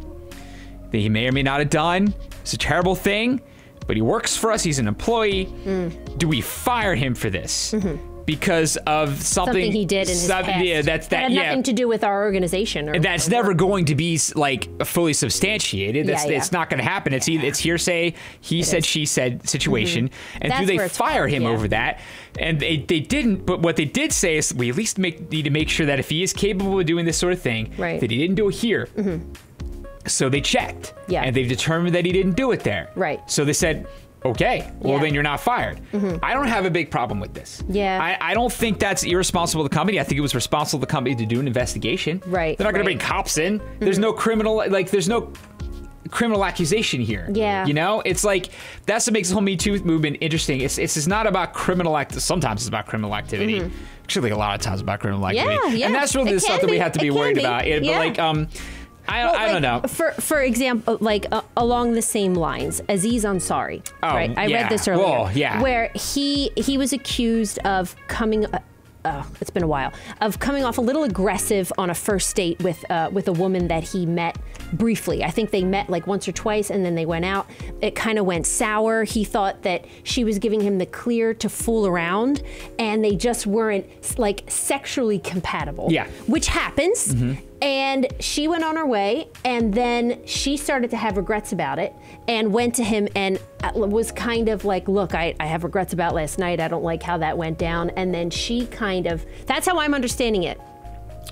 that he may or may not have done. It's a terrible thing, but he works for us. He's an employee. Mm. Do we fire him for this? Mm-hmm. Because of something, Something he did in his past. Yeah, that's that. had yeah, nothing to do with our organization. Or, that's or never work. going to be like fully substantiated. That's, Yeah, yeah. It's not going to happen. It's either, it's hearsay, he said, is. Mm-hmm. she said situation, and That's do they fire him over that? And they, they didn't. But what they did say is we at least make, need to make sure that if he is capable of doing this sort of thing, Right. Mm-hmm. that he didn't do it here. So they checked, Yeah. and they've determined that he didn't do it there. Right. So they said. Okay, well Yeah. then you're not fired. I don't have a big problem with this. Yeah. I, I don't think that's irresponsible of the company. I think it was responsible of the company to do an investigation. Right, They're not going to bring cops in. There's no criminal like there's no criminal accusation here. Yeah. You know, it's like that's what makes the whole Me Too movement interesting. It's it's, it's not about criminal act. Sometimes it's about criminal activity. Actually, a lot of times about criminal activity. Mm-hmm. yeah. And that's really It the stuff can that we have to be worried be. about. It, Yeah. But like um, I Well, I don't know. For for example, like uh, along the same lines, Aziz Ansari. Oh, right, I yeah. read this earlier. Well, yeah. Where he he was accused of coming. Uh, uh, it's been a while of coming off a little aggressive on a first date with uh, with a woman that he met briefly. I think they met like once or twice, and then they went out. It kind of went sour. He thought that she was giving him the clear to fool around, and they just weren't like sexually compatible. Yeah. which happens. And she went on her way, and then she started to have regrets about it and went to him and uh, was kind of like, Look, I, I have regrets about last night. I don't like how that went down. And then she kind of, that's how I'm understanding it.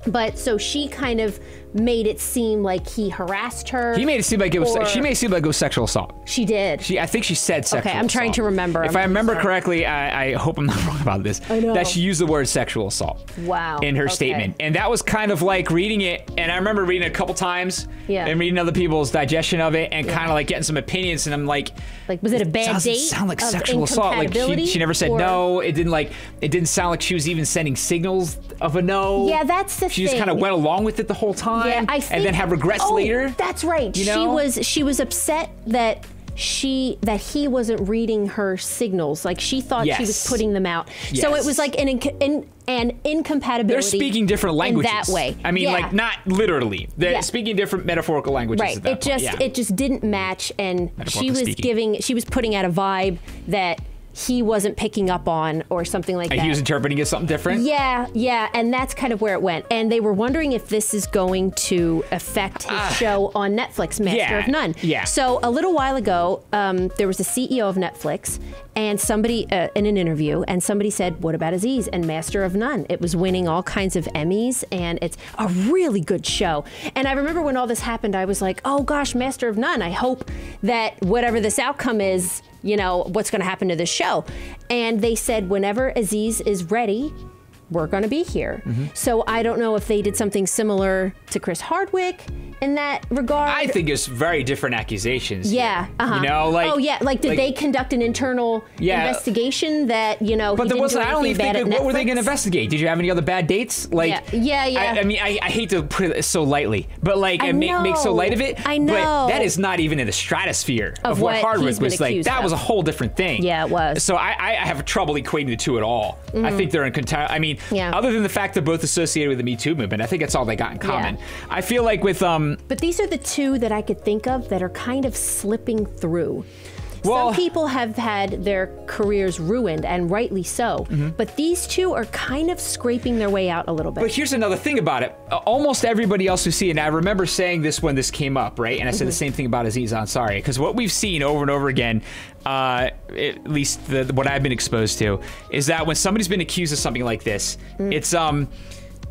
But so she kind of made it seem like he harassed her. He made it seem like it was. she made it seem like it was sexual assault. She did. She, I think she said sexual. Okay, I'm trying assault. to remember. If I'm I remember sorry. correctly, I, I hope I'm not wrong about this. I know. That she used the word sexual assault. Wow. In her Okay. statement, and that was kind of like reading it, and I remember reading it a couple times. Yeah. And reading other people's digestion of it, and kind of like getting some opinions, and I'm like. like, was it a bad doesn't date? sound like sexual assault. Like she, she never said Or- no. It didn't like it didn't sound like she was even sending signals of a no. Yeah, that's the thing. She just kind of went along with it the whole time. Yeah, I and then have regrets oh, later. That's right. You she was she was upset that she that he wasn't reading her signals. Like she thought she was putting them out. So it was like an in, an incompatibility. They're speaking different languages in that way. I mean, Yeah. like not literally. They're Yeah. speaking different metaphorical languages. Right. It point, just yeah. it just didn't match, and she was speaking. giving she was putting out a vibe that he wasn't picking up on or something like And that. he was interpreting it something different. Yeah, yeah, and that's kind of where it went. And they were wondering if this is going to affect his show on Netflix, Master Ah. yeah, of None. yeah. So a little while ago, um, there was a CEO of Netflix, and somebody uh, in an interview, and somebody said, "What about Aziz and Master of None?" It was winning all kinds of Emmys, and it's a really good show. And I remember when all this happened, I was like, "Oh gosh, Master of None! I hope that whatever this outcome is." You know what's going to happen to this show, and they said whenever Aziz is ready, we're going to be here. Mm-hmm. So I don't know if they did something similar to Chris Hardwick in that regard. I think it's very different accusations. Yeah. Uh-huh. You know, like oh yeah, like did they conduct an internal Yeah. investigation that you know? But he there wasn't. do I don't even think. at What were they going to investigate? Did you have any other bad dates? Like, Yeah. Yeah, yeah. I, I mean, I, I hate to put it so lightly, but like, I and make, make so light of it. I But know. that is not even in the stratosphere of, Of what what Hardwick was like. That of. was a whole different thing. Yeah, it was. So I, I I have trouble equating the two at all. I think they're in contact. I mean, Yeah. other than the fact they're both associated with the Me Too movement, I think that's all they got in common. I feel like with um, But these are the two that I could think of that are kind of slipping through. Well- Some people have had their careers ruined, and rightly so. Mm-hmm. But these two are kind of scraping their way out a little bit. But here's another thing about it. Almost everybody else we see, and I remember saying this when this came up, right? And I said the same thing about Aziz Ansari, because what we've seen over and over again, uh, at least the, what I've been exposed to, is that when somebody's been accused of something like this, it's um.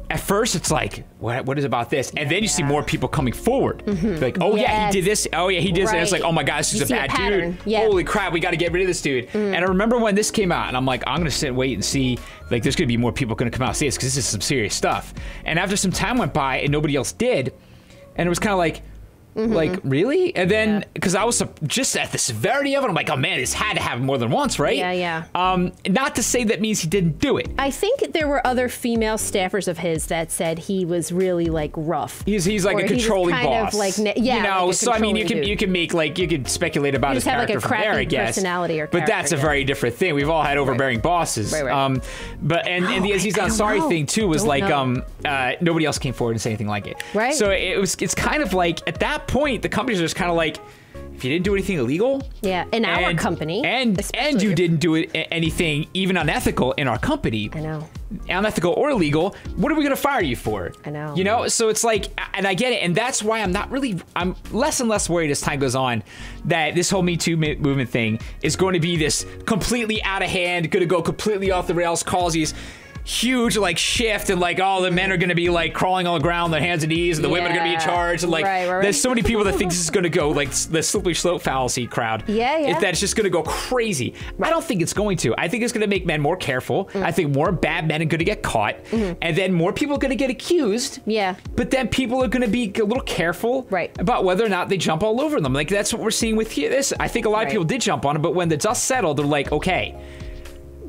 At first, it's like, what, what is about this? And then you see more people coming forward. Mm-hmm. Like, oh, yeah, he did this. Oh, yeah, he did this. And it's like, oh my God, this is a see a bad dude. Yeah. Holy crap, we got to get rid of this dude. Mm. And I remember when this came out, and I'm like, I'm going to sit and wait and see. Like, there's going to be more people going to come out and see this because this is some serious stuff. And after some time went by and nobody else did, and it was kind of like, like really? And then Mm-hmm. Yeah. because I was just at the severity of it, I'm like, oh man, this had to happen more than once, right? Yeah, yeah. Um, not to say that means he didn't do it. I think there were other female staffers of his that said he was really like rough. He's, he's like Or a controlling kind boss. Of like, yeah, you know. like so I mean, you can dude. you can make like you can speculate about his have, like, a character from there, I guess. personality or but that's a yeah. very different thing. We've all had overbearing bosses. Right, right. Um, but and and the I Aziz Ansari know. thing too was Don't like know. um uh, nobody else came forward and said anything like it. Right. So it was it's kind of like at that point the companies are just kind of like. if you didn't do anything illegal, Yeah, in our company, and and you didn't do it anything even unethical in our company, I know. unethical or illegal, what are we going to fire you for? I know. You know, so it's like, and I get it, and that's why I'm not really, I'm less and less worried as time goes on that this whole Me Too movement thing is going to be this completely out of hand, going to go completely off the rails, cause these huge like shift and like all the men are going to be like crawling on the ground their hands and knees and the women are going to be in charge and like Right, right, there's right. so many people that think this is going to go like the slippery slope fallacy crowd Yeah, yeah. If that's just going to go crazy i don't think it's going to i think it's going to make men more careful Mm. i think more bad men are going to get caught and then more people are going to get accused Mm-hmm. Yeah. but then people are going to be a little careful Right. about whether or not they jump all over them like that's what we're seeing with this i think a lot of people did jump on it but when the dust settled they're like okay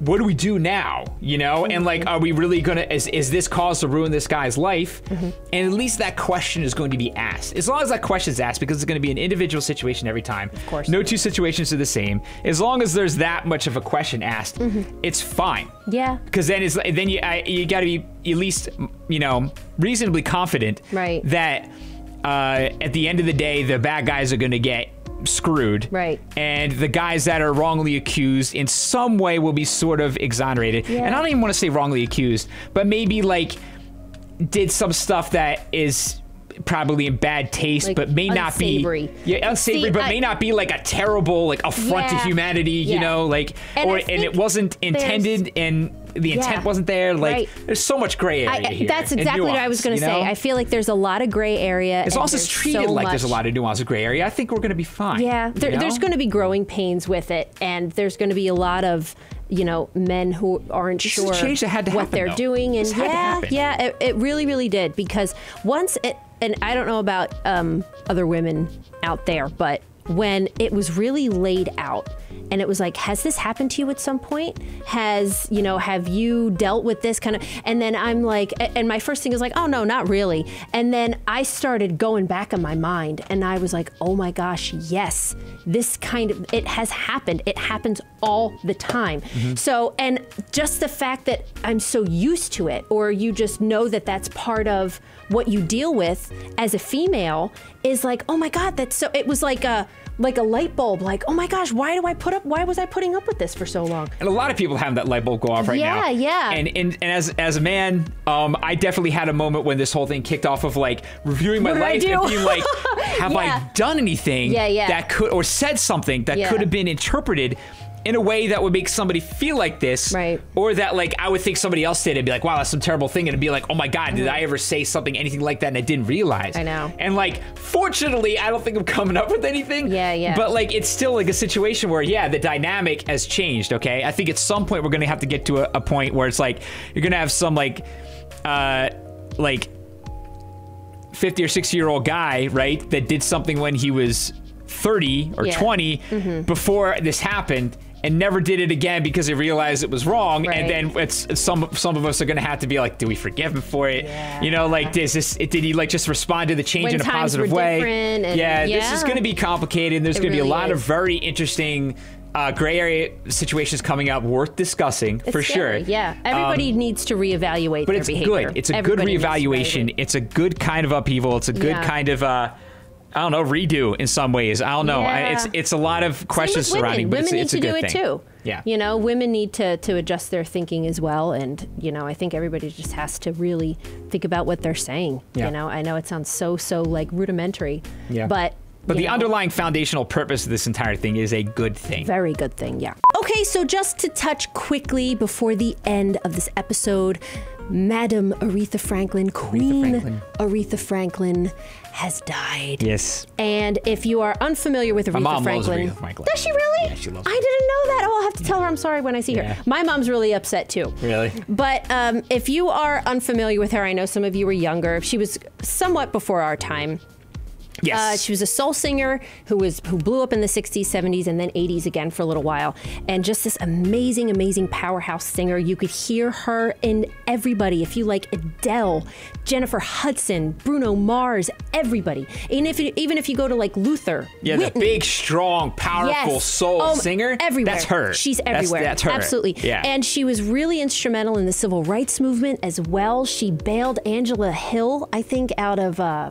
what do we do now? You know, and like, mm-hmm. are we really gonna? Is is this cause to ruin this guy's life? Mm-hmm. And at least that question is going to be asked. As long as that question is asked, because it's going to be an individual situation every time. Of course. no two situations are the same. As long as there's that much of a question asked, mm-hmm. it's fine. Yeah. Because then it's then you I, you got to be at least you know reasonably confident Right. that uh, at the end of the day the bad guys are going to get screwed Right. and the guys that are wrongly accused in some way will be sort of exonerated Yeah. and i don't even want to say wrongly accused but maybe like did some stuff that is probably in bad taste Like but may not be yeah unsavory See, but I- may not be like a terrible like affront to Yeah. humanity you know like And or and it wasn't intended and the intent Yeah. wasn't there like Right. there's so much gray area I, here that's exactly what I was going to you say. I feel like there's a lot of gray area. as long as it's treated so like there's a lot of nuance of gray area i think we're going to be fine Yeah, there, you there's going to be growing pains with it, and there's going to be a lot of you know men who aren't This sure change that had to what happen, they're though. doing, and to yeah, yeah, it, it really, really did because once it, and I don't know about um, other women out there, but when it was really laid out and it was like has this happened to you at some point? Has you know have you dealt with this kind of and then i'm like and my first thing is like oh no not really. And then i started going back in my mind and i was like oh my gosh yes this kind of it has happened. It happens all the time. So and just the fact that i'm so used to it or you just know that that's part of what you deal with as a female is like oh my god that's so it was like a like a light bulb like oh my gosh why do i put up why was i putting up with this for so long and a lot of people have that light bulb go off right now. Yeah, yeah. And, and and as as a man, um, I definitely had a moment when this whole thing kicked off of like reviewing my life and being like, have Yeah. I done anything Yeah, yeah. that could or said something that Yeah. could have been interpreted in a way that would make somebody feel like this, Right. Or that like I would think somebody else did and be like, wow, that's some terrible thing, and it'd be like, oh my god, did I ever say something anything like that and I didn't realize? I know. And like, fortunately, I don't think I'm coming up with anything. Yeah, yeah. But like, it's still like a situation where yeah, the dynamic has changed. Okay, I think at some point we're gonna have to get to a, a point where it's like you're gonna have some like, uh, like. 50 or 60 year old guy, right, that did something when he was 30 or Yeah. Mm-hmm. 20 before this happened and never did it again because he realized it was wrong Right. and then it's some some of us are going to have to be like do we forgive him for it Yeah. you know like does this did he like just respond to the change When in a positive way and- yeah, this is going to be complicated there's It going to be a really lot of very interesting uh, gray area situations coming up worth discussing It's for scary, sure yeah everybody needs to reevaluate but it's behavior good. It's a Everybody good reevaluation. It's a good kind of upheaval. It's a good Yeah. kind of uh, I don't know redo in some ways. I don't know. Yeah. it's it's a lot of questions surrounding, but women it's, need it's to a good do it thing. too. Yeah. You know, women need to to adjust their thinking as well, and you know, I think everybody just has to really think about what they're saying. Yeah. You know, I know it sounds so so like rudimentary. Yeah. But But you the know, underlying foundational purpose of this entire thing is a good thing. Very good thing, yeah. Okay, so just to touch quickly before the end of this episode, Madam Aretha Franklin, Queen Franklin. Aretha Franklin, has died. Yes. And if you are unfamiliar with Aretha mom loves Franklin, Aretha Franklin. does she really? Yeah, she loves I didn't know that. Oh, I'll have to tell her I'm sorry when I see Yeah. her. My mom's really upset too. Really? But um, if you are unfamiliar with her, I know some of you were younger. She was somewhat before our time. Yes. Uh, she was a soul singer who was who blew up in the 60s, 70s, and then 80s again for a little while. And just this amazing, amazing powerhouse singer. You could hear her in everybody. If you like Adele, Jennifer Hudson, Bruno Mars, everybody. And if even if you go to like Luther, yeah, Whitney, the big, strong, powerful Yes. soul Oh, singer. Everywhere. That's her. She's That's- everywhere. That's, her. Absolutely. Yeah. And she was really instrumental in the civil rights movement as well. She bailed Angela Hill, I think, out of uh,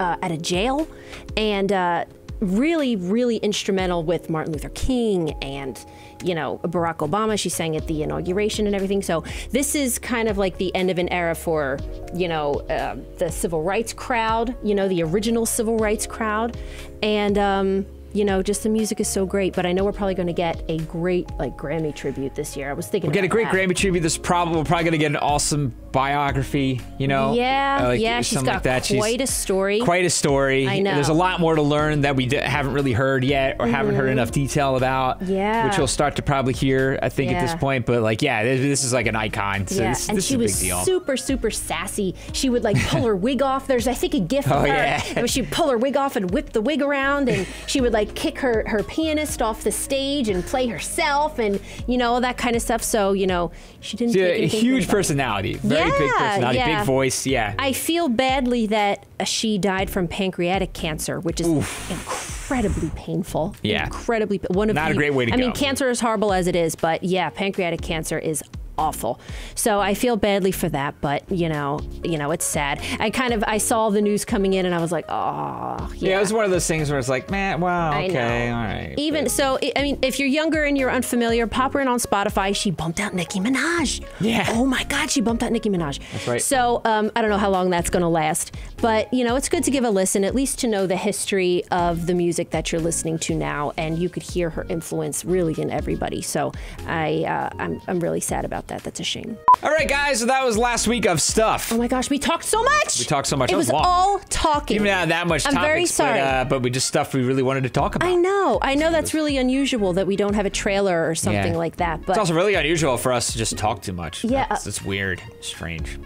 uh, out of jail, and. Uh, really, really instrumental with Martin Luther King and you know Barack Obama. She sang at the inauguration and everything. So this is kind of like the end of an era for you know uh, the civil rights crowd. You know the original civil rights crowd, and. Um, you know, just the music is so great. But I know we're probably going to get a great like Grammy tribute this year. I was thinking We'll get a great that. Grammy tribute. This probably we're probably gonna get an awesome biography. You know, Yeah, Uh, like, yeah, she's got like that. She's quite a story. Quite a story. I know. There's a lot more to learn that we d- haven't really heard yet, or haven't heard enough detail about. Mm-hmm. Yeah. which we'll start to probably hear. I think at this point. But like, yeah, this, this is like an icon. So yeah, this, and this she is a was deal. super, super sassy. She would like pull her wig off. There's, I think, a gift of Oh, her. yeah. And she'd pull her wig off and whip the wig around, and she would like kick her her pianist off the stage and play herself, and you know all that kind of stuff. So you know, she didn't. She's take a, a huge personality. Very big Yeah, personality. yeah. Big voice. Yeah. I feel badly that she died from pancreatic cancer, which is incredibly painful. Yeah. incredibly one of Not a the- great way to I mean, cancer is horrible as it is, but yeah, pancreatic cancer is awful. So I feel badly for that, but you know, you know, it's sad. I kind of I saw the news coming in, and I was like, oh, yeah. it was one of those things where it's like, man, wow, I okay, all right. Even so, I- mean, if you're younger and you're unfamiliar, pop her in on Spotify. She bumped out Nicki Minaj. Yeah. Oh my God, she bumped out Nicki Minaj. That's right. So um, I don't know how long that's going to last, but you know, it's good to give a listen, at least to know the history of the music that you're listening to now, and you could hear her influence really in everybody. So I, uh, I'm, I'm really sad about that. That's a shame. all right, guys. So that was last week of stuff. Oh my gosh, we talked so much. We talked so much. It was long. all talking. Even not that much I'm topics, very sorry. But, uh, but we just stuff we really wanted to talk about. I know. I know that's really unusual that we don't have a trailer or something Yeah. like that. But It's also really unusual for us to just talk too much. Yeah, it's weird, strange.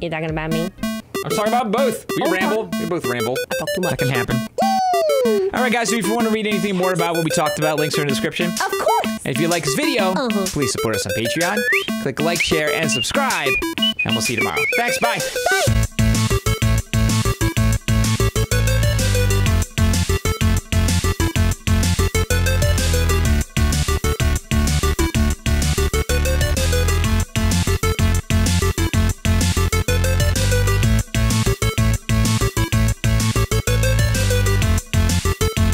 you're talking about me. I'm talking about both. We Oh, ramble. We both ramble. I talk too much. That can happen. All right, guys. So if you want to read anything more about what we talked about, links are in the description. Of course. And if you like this video, Uh-huh. please support us on Patreon. Click like, share, and subscribe. And we'll see you tomorrow. Thanks. Bye. Bye.